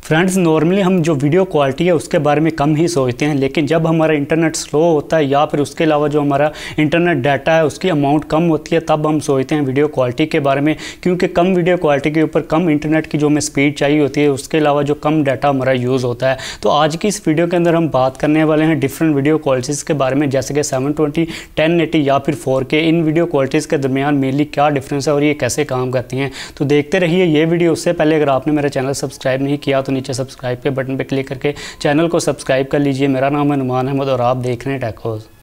Friends normally हम जो video quality है, उसके बारे में कम ही सोचते हैं, लेकिन जब हमारा इंटरनेट स्लो होता है या फिर उसके अलावा जो हमारा इंटरनेट डाटा है, उसकी अमाउंट कम होती है, तब हम सोचते हैं वीडियो क्वालिटी के बारे में, क्योंकि कम वीडियो क्वालिटी के ऊपर, कम इंटरनेट की जो हमें स्पीड चाहिए होती है, उसके अलावा जो कम डाटा हमारा यूज़ होता है। तो आज की इस वीडियो के अंदर हम बात करने वाले हैं डिफरेंट वीडियो क्वालिटीज़ के बारे में, जैसे कि सेवन ट्वेंटी टेन एटी या फिर फोर के इन वीडियो क्वालिटीज़ के दरमियान मेनली क्या डिफरेंस है और ये कैसे काम करती हैं। तो देखते रहिए ये वीडियो उससे पहले अगर आपने मेरा चैनल सब्सक्राइब नहीं किया तो नीचे सब्सक्राइब के बटन पर क्लिक करके चैनल को सब्सक्राइब कर लीजिए। मेरा नाम है नुमान अहमद और आप देख रहे हैं टेकोज़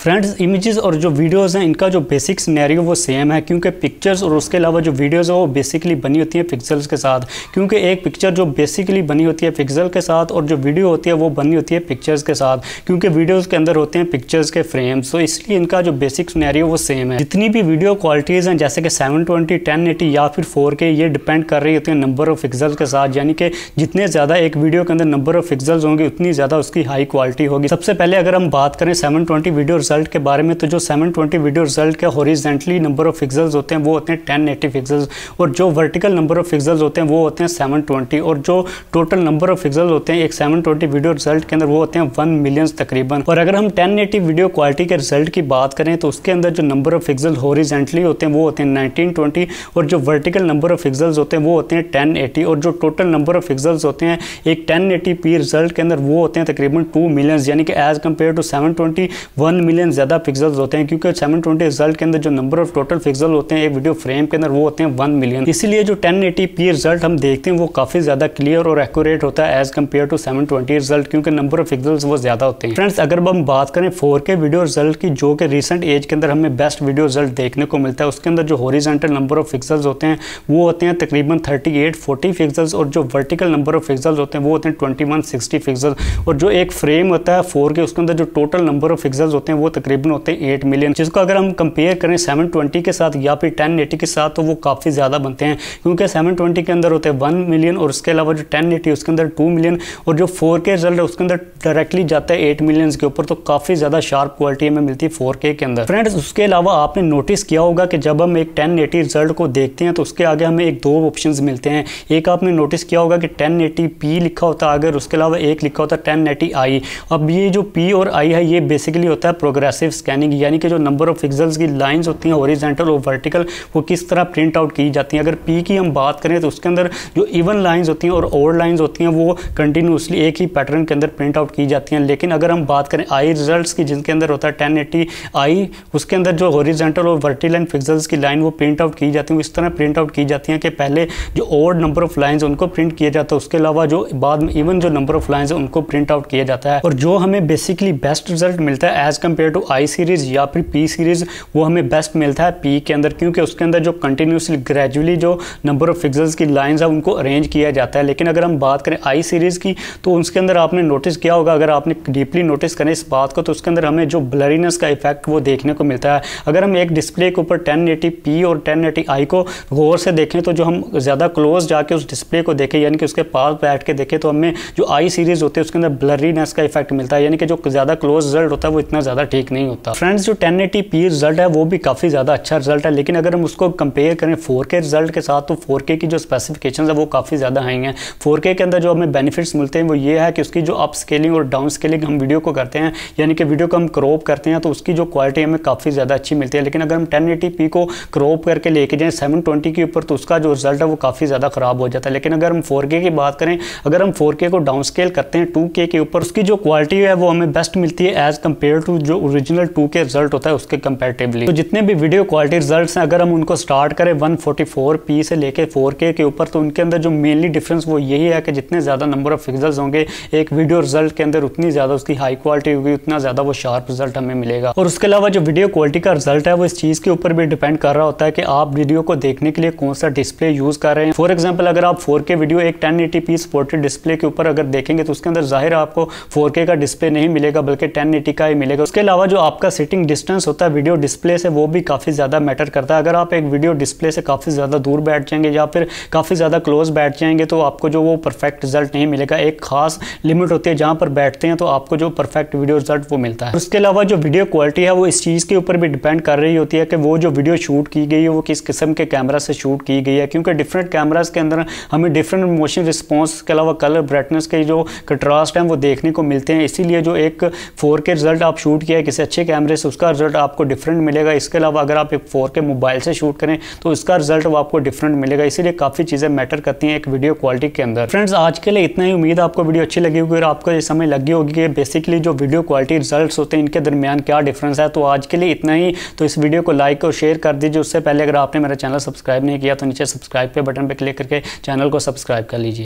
फ्रेंड्स इमेजेस और जो वीडियोस हैं, इनका जो बेसिक सिनेरियो वो सेम है, क्योंकि पिक्चर्स और उसके अलावा जो वीडियोस है, वो बेसिकली बनी होती हैं पिक्सल्स के साथ। क्योंकि एक पिक्चर जो बेसिकली बनी होती है पिक्सल के साथ और जो वीडियो होती है, वो बनी होती है पिक्चर्स के साथ। क्योंकि वीडियोज़ के अंदर होते हैं पिक्चर्स के फ्रेम्स तो इसलिए इनका जो बेसिक सिनेरियो वो सेम है। जितनी भी वीडियो क्वालिटीज़ हैं, जैसे कि सेवन ट्वेंटी या फिर फोर ये डिपेंड कर रही होती है नंबर ऑफ़ पिक्सल्स के साथ। यानी कि जितने ज़्यादा एक वीडियो के अंदर नंबर ऑफ़ पिक्सल्स होंगे, उतनी ज़्यादा उसकी हाई क्वालिटी होगी। सबसे पहले अगर हम बात करें सेवन वीडियो रिज़ल्ट के बारे में तो जो 720 वीडियो रिज़ल्ट के हॉरिजेंटली नंबर ऑफ़ पिक्सल्स होते हैं, वो होते हैं 1080 पिक्सल्स और जो वर्टिकल नंबर ऑफ़ पिक्सल्स होते हैं, वो होते हैं 720 और जो टोटल नंबर ऑफ़ पिक्सल्स होते हैं, एक 720 वीडियो रिज़ल्ट के अंदर, वो होते हैं वन मिलियंस तकरीबन. और अगर हम 1080 वीडियो क्वालिटी के रिज़ल्ट की बात करें तो उसके अंदर जो नंबर ऑफ़ पिक्सल हॉरिजेंटली होते हैं, वो होते हैं नाइनटीन ट्वेंटी और जो वर्टिकल नंबर ऑफ़ पिक्सल्स होते हैं, वो होते हैं टेन एटी और जो टोटल नंबर ऑफ़ पिक्सल्स होते हैं, एक टेन एटी पी रिज़ल्ट के अंदर, वो होते हैं तकरीबन टू मिलियंस यानी कि as compare to seven twenty one million ज़्यादा पिक्सल्स होते हैं, क्योंकि सेवन ट्वेंटी रिज़ल्ट के अंदर जो नंबर ऑफ़ टोटल पिक्सल होते हैं, एक वीडियो फ्रेम के अंदर वो होते हैं वन मिलियन इसीलिए जो टेन एटी पी रिज़ल्ट हम देखते हैं, वो काफ़ी ज़्यादा क्लियर और एक्यूरेट होता है as compare to seven twenty result क्योंकि नंबर ऑफ़ पिक्सल्स वो ज़्यादा होते हैं. फ्रेंड्स अगर हम बात करें फोर के वीडियो रिज़ल्ट की, जो कि रिसेंट एज के अंदर हमें बेस्ट वीडियो रिज़ल्ट देखने को मिलता है, उसके अंदर जो हॉरिजेंटल नंबर ऑफ़ पिक्सल्स होते हैं, वो होते हैं तकरीबन थर्टी एट फोर्टी पिक्सल्स और जो वर्टिकल नंबर ऑफ़ पिक्सल्स होते हैं, वो होते हैं ट्वेंटी वन सिक्सटी पिक्सल्स और जो एक फ्रेम होता है फोर के उसके अंदर जो टोटल नंबर ऑफ़ पिक्सल्स होते हैं, वो तकरीबन होते हैं एट मिलियन जिसको अगर हम कंपेयर करें 720 के साथ या फिर 1080 के साथ तो वो काफ़ी ज़्यादा बनते हैं। क्योंकि 720 के अंदर होते हैं वन मिलियन और उसके अलावा जो 1080 उसके अंदर टू मिलियन और जो फोर के रिज़ल्ट है, उसके अंदर डायरेक्टली जाता है एट मिलियन के ऊपर। तो काफ़ी ज़्यादा शार्प क्वालिटी हमें मिलती है फोर के अंदर। फ्रेंड्स उसके अलावा आपने नोटिस किया होगा कि जब हम एक टेन एटी रिज़ल्ट को देखते हैं तो उसके आगे हमें एक दो ऑप्शन मिलते हैं। एक आपने नोटिस किया होगा कि टेन एटी पी लिखा होता है, अगर उसके अलावा एक लिखा होता है टेन एटी आई अब ये जो पी और आई है, ये बेसिकली होता है प्रोग्रेसिव स्कैनिंग यानी कि जो नंबर ऑफ़ पिक्सल्स की लाइंस होती हैं ओरिजेंटल और वर्टिकल वो किस तरह प्रिंट आउट की जाती हैं? अगर पी की हम बात करें तो उसके अंदर जो इवन लाइंस होती हैं और ओवर लाइंस होती हैं, वो कंटिन्यूसली एक ही पैटर्न के अंदर प्रिंट आउट की जाती हैं। लेकिन अगर हम बात करें आई रिज़ल्ट की, जिनके अंदर होता है टेन एटी आई उसके अंदर जो ओरिजेंटल और वर्टी लाइन पिक्सल्स की लाइन वो प्रिंट आउट की जाती है इस तरह प्रिंट आउट की जाती हैं कि पहले जो ओड नंबर ऑफ़ लाइन्स उनको प्रिंट किया जाता है, उसके अलावा जो बाद में इवन जो नंबर ऑफ़ लाइन्स उनको प्रिंट आउट किया जाता है। और जो हमें बेसिकली बेस्ट रिज़ल्ट मिलता है as compare to I series या फिर पी सीरीज़ वो हमें बेस्ट मिलता है पी के अंदर, क्योंकि उसके अंदर जो कंटिन्यूसली ग्रेजुअली जो नंबर ऑफ़ पिक्सल्स की लाइंस है, उनको अरेंज किया जाता है। लेकिन अगर हम बात करें आई सीरीज़ की तो उसके अंदर आपने नोटिस किया होगा, अगर आपने डीपली नोटिस करें इस बात को तो उसके अंदर हमें जो ब्लरीनेस का इफ़ेक्ट वो देखने को मिलता है। अगर हम एक डिस्प्ले के ऊपर टेन पी और टेन आई को गौर से देखें तो जो हम ज़्यादा क्लोज जाके उस डिस्प्ले को देखें, यानी कि उसके पास बैठ के देखें तो हमें जो आई सीरीज़ होती है, उसके अंदर ब्लरीनेस का इफ़ेक्ट मिलता है। यानी कि जो ज़्यादा क्लोज रिज़ल्ट होता है, वो इतना ज़्यादा ठीक नहीं होता। फ्रेंड्स जो टेन पी रिज़ल्ट है, वो भी काफ़ी ज़्यादा अच्छा रिज़ल्ट है, लेकिन अगर हम उसको कंपेयर करें 4K रिज़ल्ट के साथ तो 4K की जो स्पेसिफिकेशन है, वो काफ़ी ज़्यादा हाई हैं। 4K के अंदर जो हमें बेनिफिट्स मिलते हैं, वो ये है कि उसकी जो अप स्केलिंग और डाउन स्केलिंग हम वीडियो को करते हैं, यानी कि वीडियो को हम क्रॉप करते हैं तो उसकी जो क्वालिटी हमें काफ़ी ज़्यादा अच्छी मिलती है। लेकिन अगर हम टेन को क्रॉप करके लेके जाएँ सेवन के ऊपर तो उसका जो रिज़ल्ट है, वो काफ़ी ज़्यादा ख़राब हो जाता है। लेकिन अगर हम फोर की बात करें, अगर हम फोर को डाउन स्केल करते हैं टू के ऊपर, उसकी जो क्वालिटी है, वो हमें बेस्ट मिलती है एज़ कंपेयर टू जो ओरिजिनल टू के रिज़ल्ट होता है, उसके कंपेरेटिवली तो जितने भी वीडियो क्वालिटी रिज़ल्ट हैं, अगर हम उनको स्टार्ट करें 144 पी से लेके 4K के ऊपर तो उनके अंदर जो मेनली डिफरेंस वो यही है कि जितने ज़्यादा नंबर ऑफ़ पिक्सल्स होंगे, एक वीडियो रिज़ल्ट के अंदर उतनी ज़्यादा उसकी हाई क्वालिटी होगी, उतना ज़्यादा वो शार्प रिज़ल्ट हमें मिलेगा। और उसके अलावा जो वीडियो क्वालिटी का रिज़ल्ट है, वो इस चीज़ के ऊपर भी डिपेंड कर रहा होता है कि आप वीडियो को देखने के लिए कौन सा डिस्प्ले यूज़ कर रहे हैं। फॉर एग्ज़ाम्पल अगर आप फोर वीडियो एक टेन एटी सपोर्टेड डिस्प्ले के ऊपर अगर देखेंगे तो उसके अंदर ज़ाहिर आपको फोर का डिस्प्ले नहीं मिलेगा, बल्कि टेन का ही मिलेगा। उसके अलावा अलावा जो आपका सिटिंग डिस्टेंस होता है वीडियो डिस्प्ले से, वो भी काफ़ी ज़्यादा मैटर करता है। अगर आप एक वीडियो डिस्प्ले से काफ़ी ज़्यादा दूर बैठ जाएँगे, या फिर काफ़ी ज़्यादा क्लोज बैठ जाएँगे तो आपको जो वो परफेक्ट रिज़ल्ट नहीं मिलेगा। एक खास लिमिट होती है जहाँ पर बैठते हैं तो आपको जो परफेक्ट वीडियो रिज़ल्ट वो मिलता है। उसके अलावा जो वीडियो क्वालिटी है, वो इस चीज़ के ऊपर भी डिपेंड कर रही होती है कि वो जो वीडियो शूट की गई है, वो किस किस्म के कैमरा से शूट की गई है। क्योंकि डिफरेंट कैमराज के अंदर हमें डिफरेंट मोशन रिस्पॉन्स के अलावा कलर ब्राइटनेस के जो कंट्रास्ट हैं, वो देखने को मिलते हैं। इसीलिए जो एक फोर रिज़ल्ट आप शूट किया है किसी अच्छे कैमरे से उसका रिज़ल्ट आपको डिफरेंट मिलेगा। इसके अलावा अगर आप एक फोर के मोबाइल से शूट करें तो उसका रिज़ल्ट वो आपको डिफरेंट मिलेगा। इसीलिए काफ़ी चीज़ें मैटर करती हैं एक वीडियो क्वालिटी के अंदर। फ्रेंड्स आज के लिए इतना ही। उम्मीद आपको वीडियो अच्छी लगी होगी और आपको ये समय लगी होगी कि बेसिकली जो वीडियो क्वालिटी रिज़ल्ट होते हैं, इनके दरमियान क्या डिफरेंस है। तो आज के लिए इतना ही। तो इस वीडियो को लाइक और शेयर कर दीजिए। उससे पहले अगर आपने मेरा चैनल सब्सक्राइब नहीं किया तो नीचे सब्सक्राइब पे बटन पर क्लिक करके चैनल को सब्सक्राइब कर लीजिए।